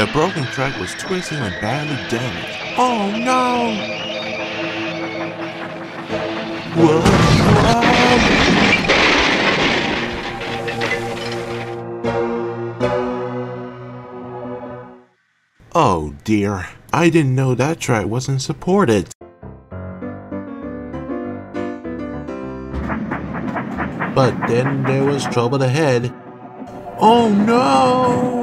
The broken track was twisted and badly damaged. Oh no! Whoa! Oh dear, I didn't know that track wasn't supported. But then there was trouble ahead. Oh no!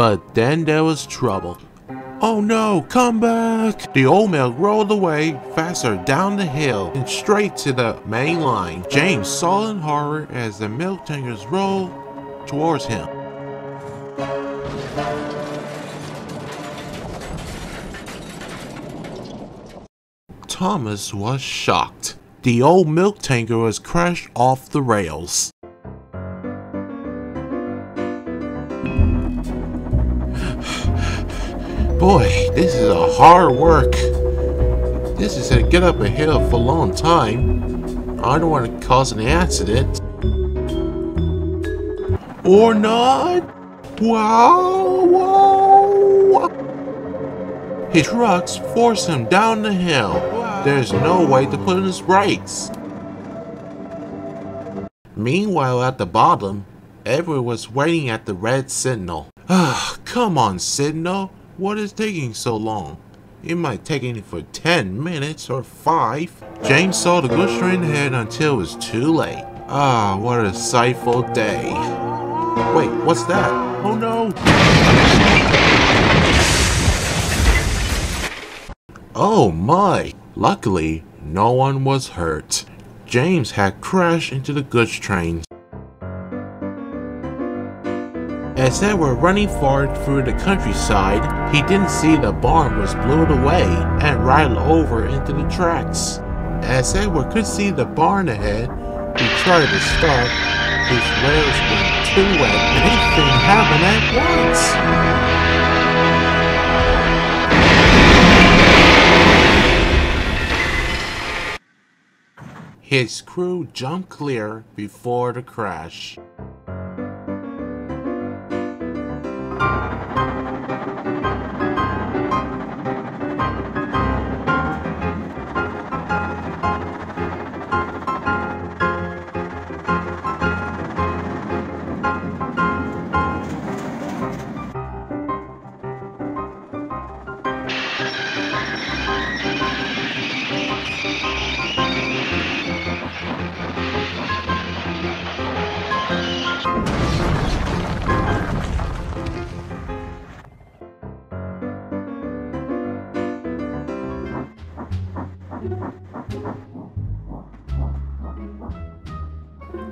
But then there was trouble. Oh no, come back! The old milk rolled away faster down the hill and straight to the main line. James saw in horror as the milk tankers rolled towards him. Thomas was shocked. The old milk tanker was crashed off the rails. Boy, this is a hard work. This is to get up a hill for a long time. I don't want to cause an accident. Or not. Wow, wow. His trucks force him down the hill. There's no way to put in his brakes. Meanwhile, at the bottom, Edward was waiting at the red signal. Ah, come on, signal. What is taking so long? It might take any for 10 minutes or 5. James saw the goods train ahead until it was too late. Ah, what a sightful day. Wait, what's that? Oh no! Oh my! Luckily, no one was hurt. James had crashed into the goods train. As they were running far through the countryside, he didn't see the barn was blown away and rattled over into the tracks. As Edward could see the barn ahead, he tried to stop. His rails went too wet. Anything happened at once. His crew jumped clear before the crash.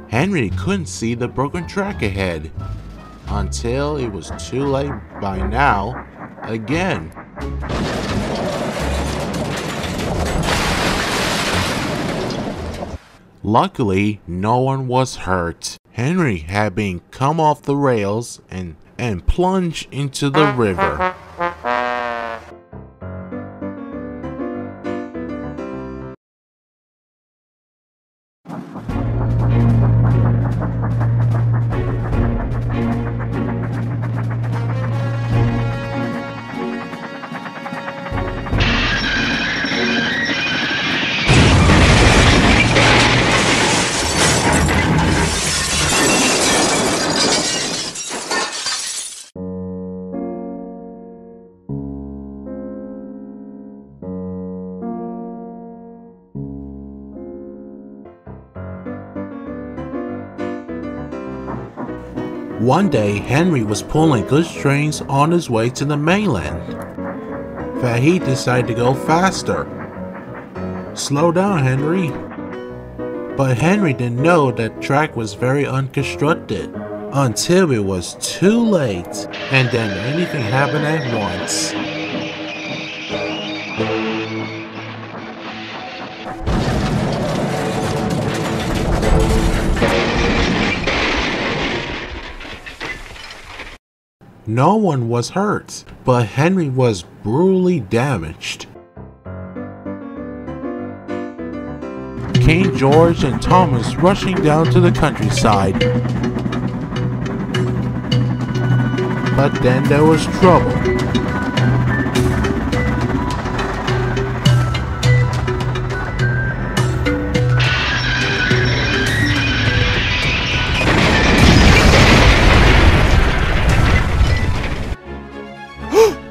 Henry couldn't see the broken track ahead until it was too late by now again. Luckily, no one was hurt. Henry had been come off the rails and, and plunged into the river. One day, Henry was pulling goods trains on his way to the mainland. He decided to go faster. Slow down, Henry. But Henry didn't know that track was very unconstructed until it was too late, and then anything happened at once. No one was hurt, but Henry was brutally damaged. King George and Thomas rushing down to the countryside. But then there was trouble.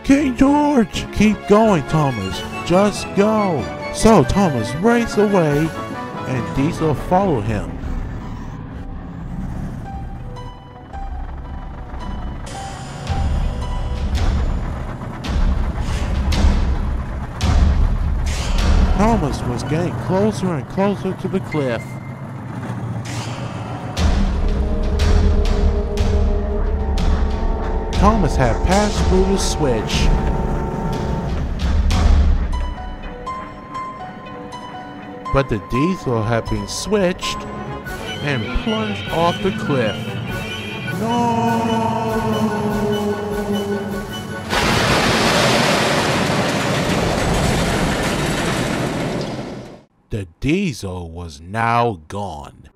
King George! Keep going, Thomas. Just go. So Thomas raced away and Diesel followed him. Thomas was getting closer and closer to the cliff. Thomas had passed through the switch. But the diesel had been switched and plunged off the cliff. No! The diesel was now gone.